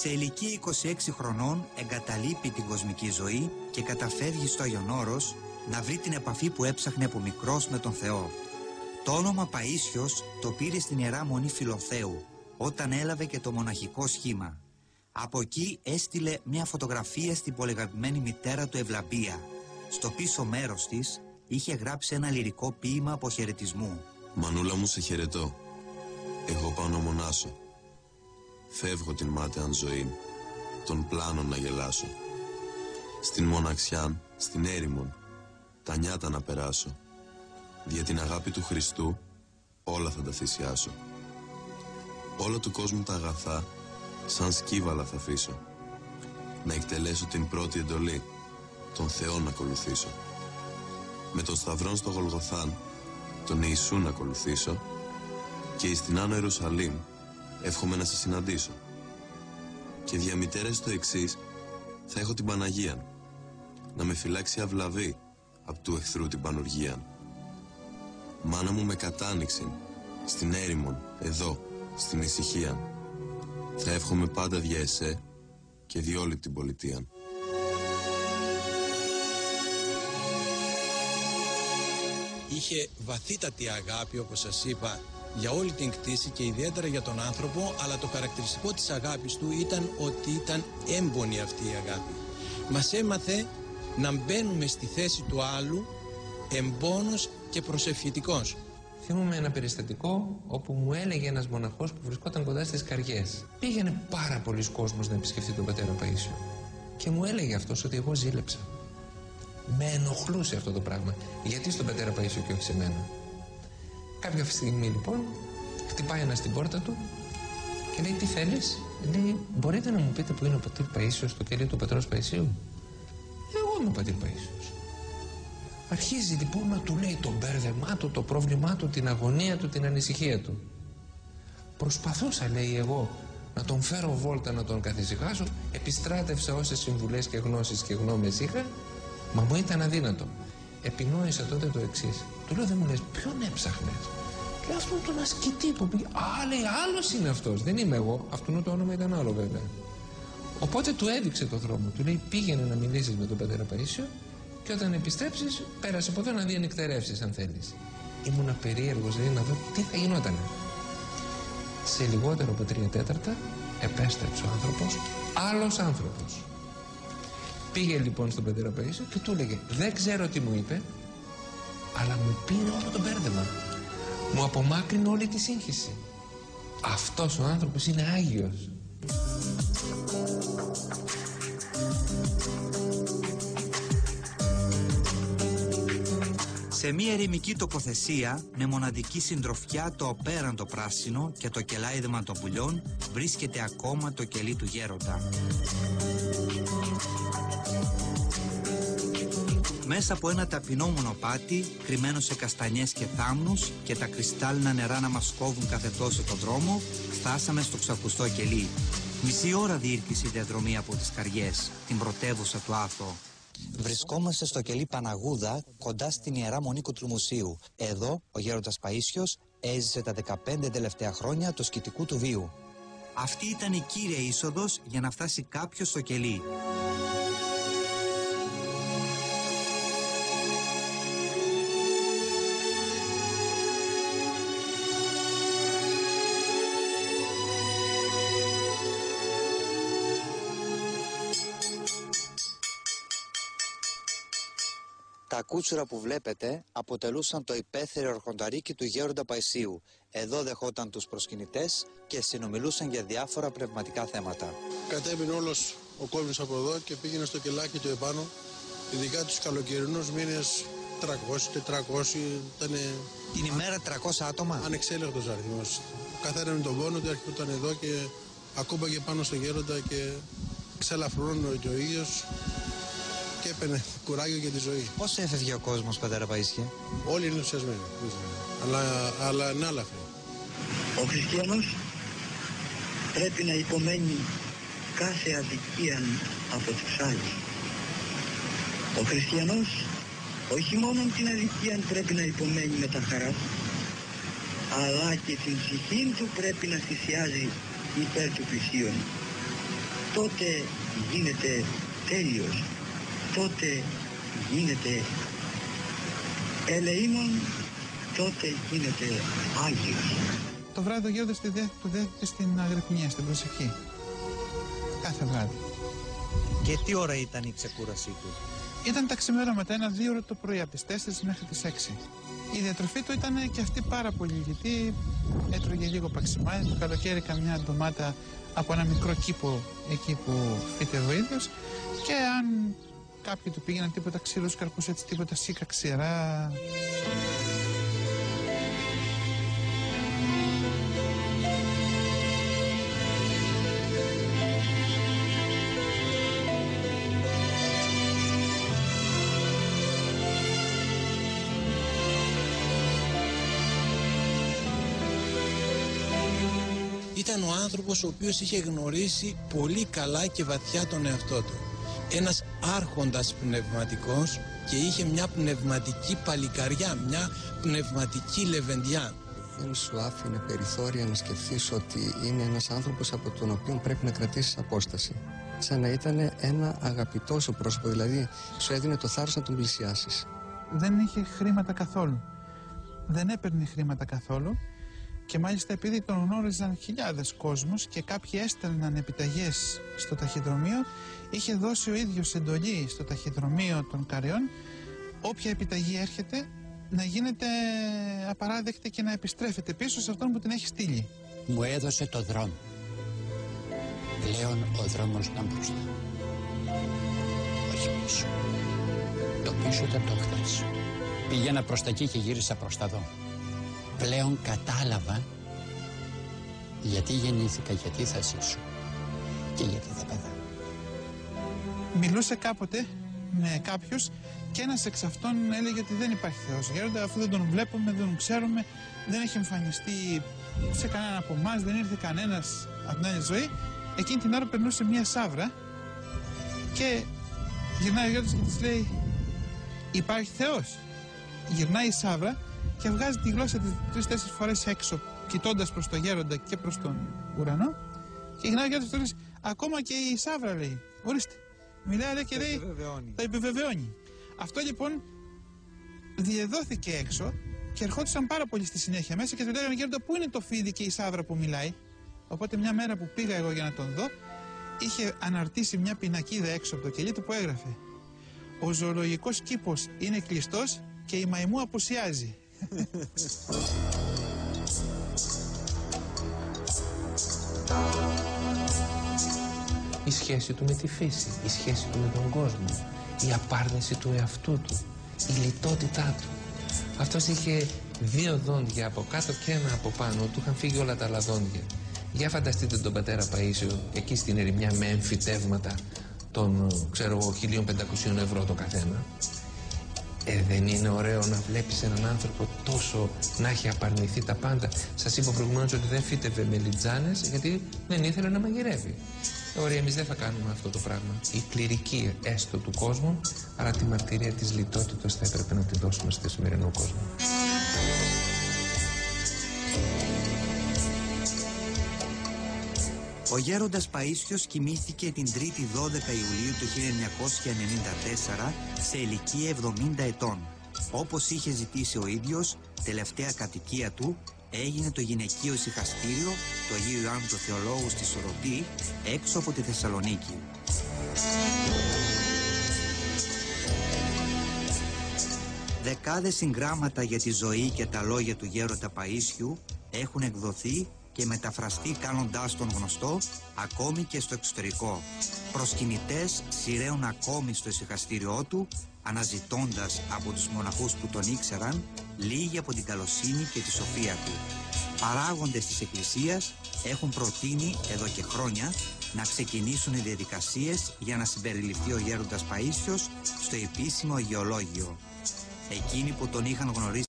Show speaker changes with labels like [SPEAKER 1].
[SPEAKER 1] Σε ηλικία 26 χρονών εγκαταλείπει την κοσμική ζωή και καταφεύγει στο Άγιον Όρος να βρει την επαφή που έψαχνε από μικρός με τον Θεό. Το όνομα Παΐσιος το πήρε στην Ιερά Μονή Φιλοθέου όταν έλαβε και το μοναχικό σχήμα. Από εκεί έστειλε μια φωτογραφία στην πολυαγαπημένη μητέρα του Ευλαμπία. Στο πίσω μέρος της είχε γράψει ένα λυρικό ποίημα αποχαιρετισμού.
[SPEAKER 2] Μανούλα μου σε χαιρετώ. Εγώ πάω να μονάσω. Φεύγω την μάταιαν ζωή, τον πλάνο να γελάσω. Στην μοναξιά, στην έρημον, τα νιάτα να περάσω. Για την αγάπη του Χριστού, όλα θα τα θυσιάσω. Όλα του κόσμου τα αγαθά, σαν σκύβαλα θα αφήσω. Να εκτελέσω την πρώτη εντολή, τον Θεό να ακολουθήσω. Με τον Σταυρόν στο Γολγοθάν, τον Ιησού να ακολουθήσω και εις την Άνω Ιερουσαλήμ εύχομαι να σε συναντήσω. Και διαμητέρες το εξής θα έχω την Παναγία να με φυλάξει αυλαβή απ' του εχθρού την πανουργία. Μάνα μου με κατάνοιξε στην έρημον, εδώ, στην ησυχία. Θα εύχομαι πάντα δια εσέ και διόλη την πολιτεία.
[SPEAKER 3] Είχε βαθύτατη αγάπη, όπως σας είπα, για όλη την κτήση και ιδιαίτερα για τον άνθρωπο, αλλά το χαρακτηριστικό της αγάπης του ήταν ότι ήταν έμπονη αυτή η αγάπη. Μας έμαθε να μπαίνουμε στη θέση του άλλου εμπόνος και προσευχητικός.
[SPEAKER 4] Θυμούμαι ένα περιστατικό όπου μου έλεγε ένας μοναχός που βρισκόταν κοντά στις καριές. Πήγαινε πάρα πολλοί κόσμος να επισκεφτεί τον πατέρα Παΐσιο. Και μου έλεγε αυτός ότι εγώ ζήλεψα. Με ενοχλούσε αυτό το πράγμα. Γιατί στον πατέρα Παΐσιο και όχι σε μένα. Κάποια στιγμή λοιπόν χτυπάει ένας στην πόρτα του και λέει τι θέλεις; Λέει μπορείτε να μου πείτε που είναι ο πατήρ Παΐσιος στο κελί του πατρός Παΐσιου. Εγώ είμαι ο πατήρ Παΐσιος. Αρχίζει λοιπόν να του λέει το μπέρδεμά του, το πρόβλημά του, την αγωνία του, την ανησυχία του. Προσπαθούσα λέει εγώ να τον φέρω βόλτα να τον καθησυχάσω, επιστράτευσα όσες συμβουλές και γνώσεις και γνώμες είχα, μα μου ήταν αδύνατο. Επινόησα τότε το εξής. Του λέω δεν μου λες ποιον έψαχνες; Λέω αυτόν τον ασκητή που πήγε. Α, λέει άλλος είναι αυτός, δεν είμαι εγώ. Αυτόν το όνομα ήταν άλλο βέβαια. Οπότε του έδειξε το δρόμο. Του λέει πήγαινε να μιλήσεις με τον πατέρα Παΐσιο και όταν επιστρέψεις πέρασε από εδώ να διανυκτερεύσεις αν θέλεις. Ήμουνα περίεργος δηλαδή να δω τι θα γινόταν. Σε λιγότερο από τρία τέταρτα επέστρεψε ο άνθρωπος, άλλος άνθρωπος. Πήγε λοιπόν στον πατέρα Παΐσιο και του έλεγε δεν ξέρω τι μου είπε αλλά μου πήρε όλο το μπέρδεμα. Μου απομάκρυνε όλη τη σύγχυση. Αυτός ο άνθρωπος είναι Άγιος.
[SPEAKER 1] Σε μια ερημική τοποθεσία με μοναδική συντροφιά το απέραντο πράσινο και το κελάιδεμα των πουλιών βρίσκεται ακόμα το κελί του γέροντα. Μέσα από ένα ταπεινό μονοπάτι, κρυμμένο σε καστανιές και θάμνους και τα κρυστάλλινα νερά να μας κόβουν κάθε τόσο τον δρόμο, φτάσαμε στο ξακουστό κελί. Μισή ώρα διήρκησε η διαδρομή από τις Καριές, την πρωτεύουσα του Άθο. Βρισκόμαστε στο κελί Παναγούδα, κοντά στην Ιερά Μονή Κουτριμουσίου. Εδώ, ο γέροντας Παΐσιος έζησε τα 15 τελευταία χρόνια του σκητικού του βίου. Αυτή ήταν η κύρια είσοδος για να φτάσει κάποιος στο κελί. Τα κούτσουρα που βλέπετε αποτελούσαν το υπαίθριο αρχονταρίκι του γέροντα Παϊσίου. Εδώ δεχόταν τους προσκυνητές και συνομιλούσαν για διάφορα πνευματικά θέματα.
[SPEAKER 5] Κατέβαινε όλος ο κόσμος από εδώ και πήγαινε στο κελάκι του επάνω. Ειδικά τους καλοκαιρινούς μήνες 300-400 ήταν...
[SPEAKER 1] Την ημέρα 300 άτομα;
[SPEAKER 5] Ανεξέλεγκτος αριθμός. Καθένα με τον πόνο του έρχονταν εδώ και ακούμπαγε πάνω στο γέροντα και ξελαφρώνει και ο ίδιος και έπαιρνε κουράγιο για τη ζωή.
[SPEAKER 1] Πώς έφευγε ο κόσμος, πατέρα Παΐσια.
[SPEAKER 5] Όλοι είναι ενθουσιασμένοι. Αλλά, αλλά ανάλαφροι.
[SPEAKER 6] Ο χριστιανός πρέπει να υπομένει κάθε αδικία από τους άλλους. Ο χριστιανός όχι μόνο την αδικία πρέπει να υπομένει με τα χαρά αλλά και την ψυχή του πρέπει να θυσιάζει υπέρ του πλησίον. τότε γίνεται τέλειος, τότε γίνεται ελεήμων, τότε γίνεται Άγιος.
[SPEAKER 7] Το βράδυ ο Γέροντας του δέχεται στην αγρυπνία, στην προσευχή. Κάθε βράδυ.
[SPEAKER 1] Και τι ώρα ήταν η ξεκούρασή του;
[SPEAKER 7] Ήταν τα ξημερώματα, ένα-δύο ώρα το πρωί, από τις 4 μέχρι τις 6. Η διατροφή του ήταν και αυτή πάρα πολύ, γιατί έτρωγε λίγο παξιμάδι, το καλοκαίρι καμιά ντομάτα από ένα μικρό κήπο εκεί που φύτευε ο ίδιος και αν κάποιοι του πήγαιναν τίποτα ξύλους καρπούς έτσι τίποτα σίκα ξηρά
[SPEAKER 3] ήταν ο άνθρωπος ο οποίος είχε γνωρίσει πολύ καλά και βαθιά τον εαυτό του. Ένας άρχοντας πνευματικός και είχε μια πνευματική παλικαριά, μια πνευματική λεβεντιά.
[SPEAKER 8] Δεν σου άφηνε περιθώρια να σκεφτείς ότι είναι ένας άνθρωπος από τον οποίο πρέπει να κρατήσεις απόσταση. Σαν να ήταν ένα αγαπητό σου πρόσωπο, δηλαδή σου έδινε το θάρρος να τον πλησιάσεις.
[SPEAKER 7] Δεν είχε χρήματα καθόλου. Δεν έπαιρνε χρήματα καθόλου και μάλιστα επειδή τον γνώριζαν χιλιάδες κόσμος και κάποιοι έστελναν επιταγές στο ταχυδρομείο, είχε δώσει ο ίδιος εντολή στο ταχυδρομείο των Καρεών όποια επιταγή έρχεται να γίνεται απαράδεκτη και να επιστρέφεται πίσω σε αυτόν που την έχει στείλει.
[SPEAKER 9] Μου έδωσε το δρόμο. Πλέον ο δρόμος ήταν μπροστά. Όχι πίσω. Το πίσω ήταν το χθες. Πήγαινα προς τα εκεί και γύρισα προς τα εδώ πλέον κατάλαβα γιατί γεννήθηκα, γιατί θα ζήσω και γιατί θα πεθάνω.
[SPEAKER 7] Μιλούσε κάποτε με κάποιους και ένας εξ αυτών έλεγε ότι δεν υπάρχει Θεός Γέροντα αφού δεν τον βλέπουμε, δεν τον ξέρουμε δεν έχει εμφανιστεί σε κανέναν από εμάς, δεν ήρθε κανένας από την άλλη ζωή εκείνη την ώρα περνούσε μια σάβρα και γυρνάει ο Γέροντας και της λέει υπάρχει Θεός γυρνάει η σάβρα και βγάζει τη γλώσσα της τρει-τέσσερι φορές έξω, κοιτώντας προς το γέροντα και προς τον ουρανό. Και γυρνάει και του ακόμα και η Σάβρα λέει. Ορίστε. Μιλάει λέει, και λέει.
[SPEAKER 1] Επιβεβαιώνει.
[SPEAKER 7] Τα επιβεβαιώνει. Αυτό λοιπόν διεδόθηκε έξω και ερχόντουσαν πάρα πολύ στη συνέχεια μέσα και τους λέγανε Γέροντα, πού είναι το φίδι και η Σάβρα που μιλάει; Οπότε μια μέρα που πήγα εγώ για να τον δω, είχε αναρτήσει μια πινακίδα έξω από το κελί του που έγραφε Ο ζωολογικός κήπος είναι κλειστός και η μαϊμού απουσιάζει.
[SPEAKER 4] Η σχέση του με τη φύση, η σχέση του με τον κόσμο, η απάρνηση του εαυτού του, η λιτότητά του. Αυτός είχε δύο δόντια από κάτω και ένα από πάνω, του είχαν φύγει όλα τα άλλα δόντια. Για φανταστείτε τον πατέρα Παΐσιο εκεί στην ερημιά με εμφυτεύματα των, ξέρω εγώ, 1500 ευρώ το καθένα. Ε, δεν είναι ωραίο να βλέπεις έναν άνθρωπο τόσο να έχει απαρνηθεί τα πάντα. Σας είπα προηγουμένως ότι δεν φύτευε με λιτζάνες γιατί δεν ήθελε να μαγειρεύει. Ε, ωραία, εμείς δεν θα κάνουμε αυτό το πράγμα. Η κληρική έστω του κόσμου, αλλά τη μαρτυρία της λιτότητας θα έπρεπε να τη δώσουμε στο σημερινό κόσμο.
[SPEAKER 1] Ο γέροντας Παΐσιος κοιμήθηκε την 3η 12 Ιουλίου του 1994 σε ηλικία 70 ετών. Όπως είχε ζητήσει ο ίδιος, τελευταία κατοικία του έγινε το γυναικείο ησυχαστήριο του Αγίου Ιωάννου του Θεολόγου στη Σορωτή, έξω από τη Θεσσαλονίκη. Δεκάδες συγγράμματα για τη ζωή και τα λόγια του γέροντα Παΐσιου έχουν εκδοθεί και μεταφραστεί κάνοντάς τον γνωστό ακόμη και στο εξωτερικό. Προσκυνητές σειραίουν ακόμη στο ησυχαστήριό του αναζητώντας από τους μοναχούς που τον ήξεραν λίγη από την καλοσύνη και τη σοφία του. Παράγοντες της Εκκλησίας έχουν προτείνει εδώ και χρόνια να ξεκινήσουν οι διαδικασίες για να συμπεριληφθεί ο γέροντας Παΐσιος στο επίσημο αγιολόγιο. Εκείνοι που τον είχαν γνωρίσει